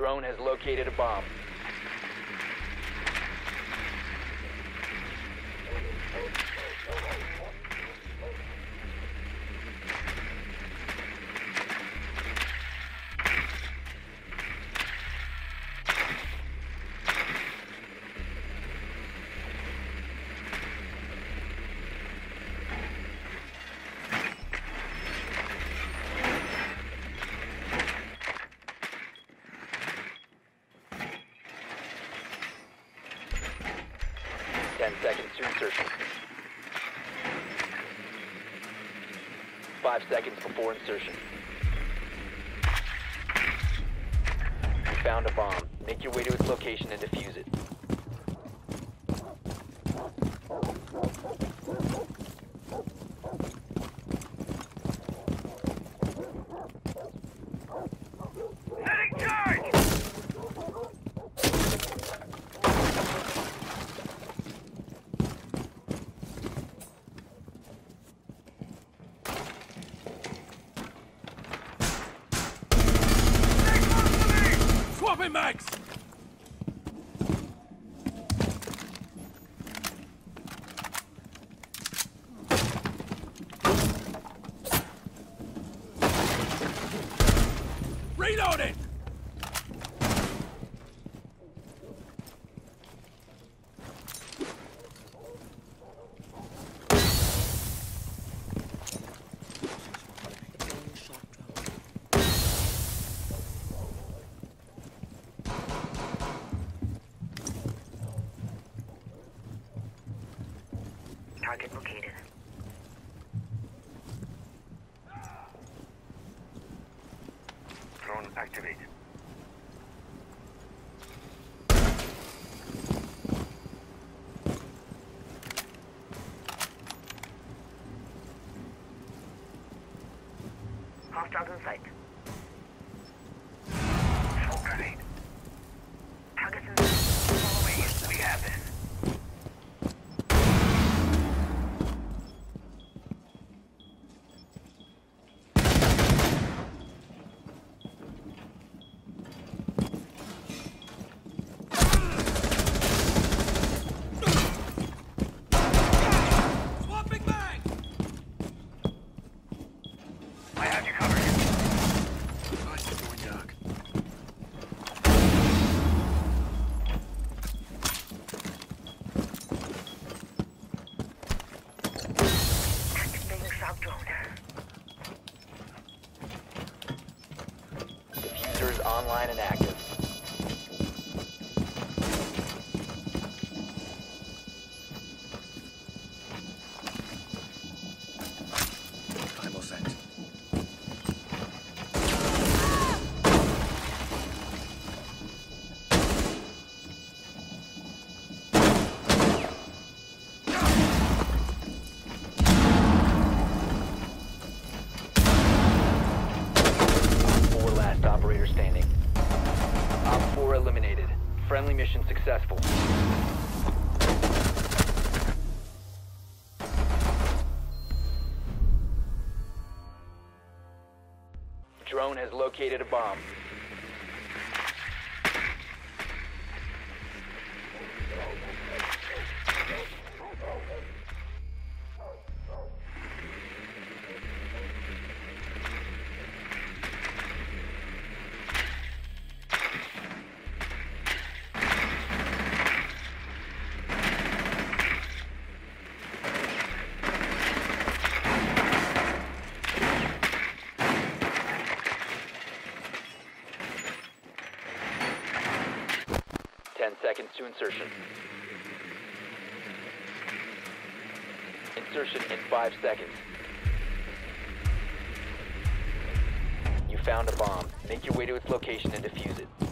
Drone has located a bomb. Ten seconds to insertion. Five seconds before insertion. You found a bomb. Make your way to its location and defuse it. Reloading! Target located. Drone activate. Hostiles in sight. Drone. Diffuser is online and active. Drone has located a bomb. To insertion. Insertion in five seconds. You found a bomb. Make your way to its location and defuse it.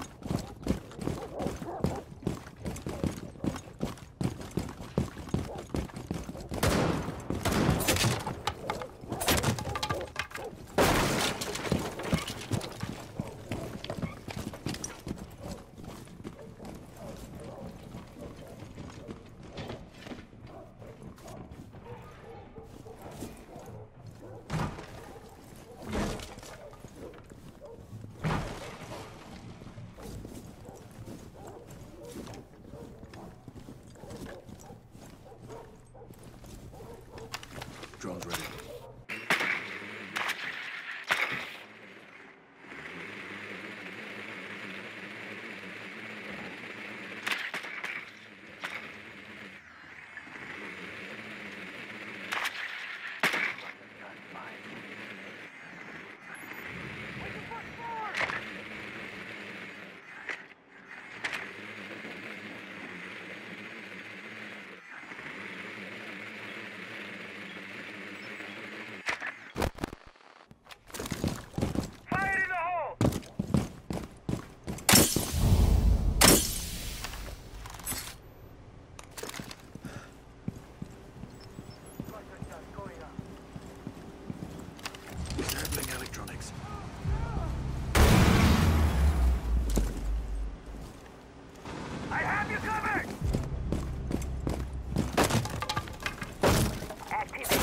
Activate.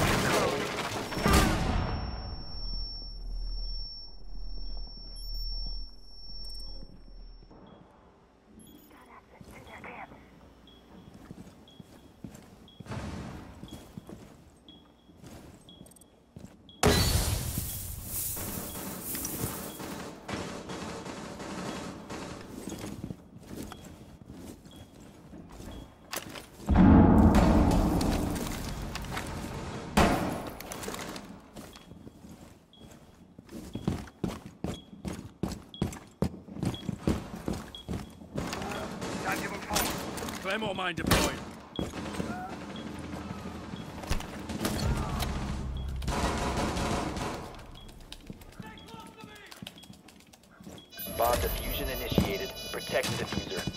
Mine deployed. Bomb diffusion initiated. Protect the diffuser.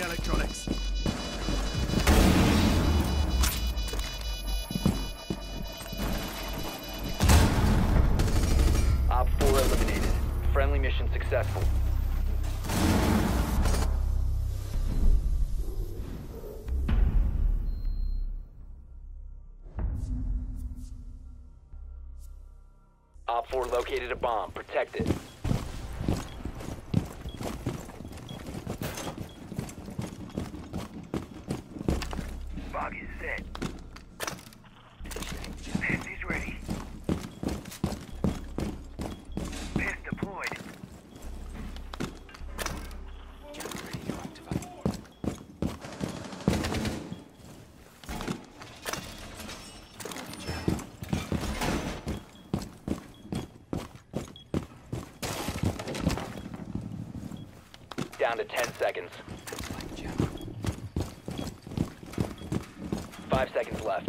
Electronics. Op 4 eliminated. Friendly mission successful. OpFor located a bomb. Protect it. Bug is set. Pest is ready. Pest deployed. Down to 10 seconds. Five seconds left.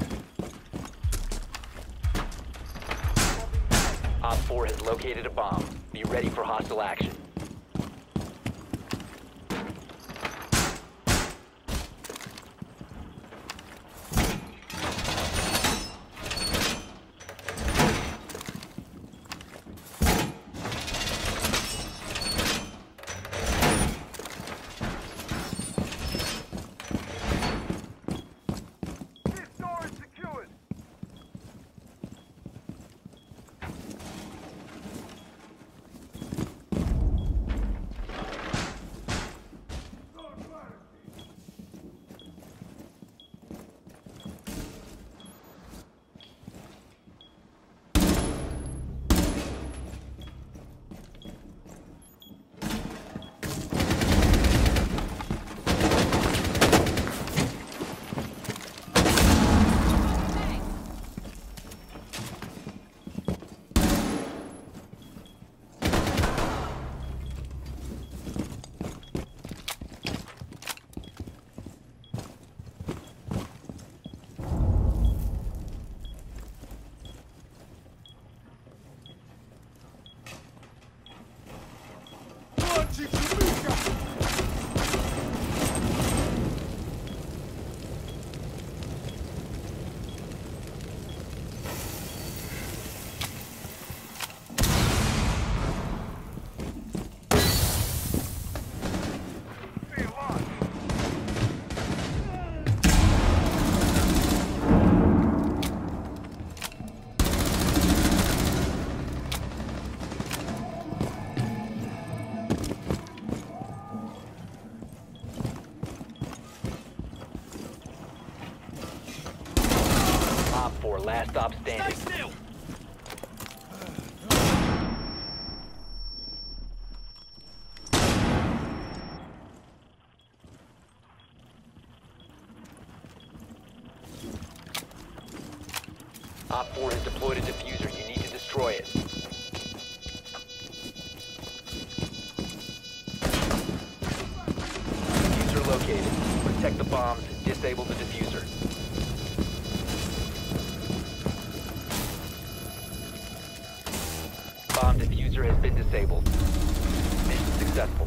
OpFor has located a bomb. Be ready for hostile action. 4, last stop Stay standing. still! OpFor has deployed a diffuser. You need to destroy it. Diffuser located. Protect the bombs. Disable the diffuser. Bomb diffuser has been disabled. Mission successful.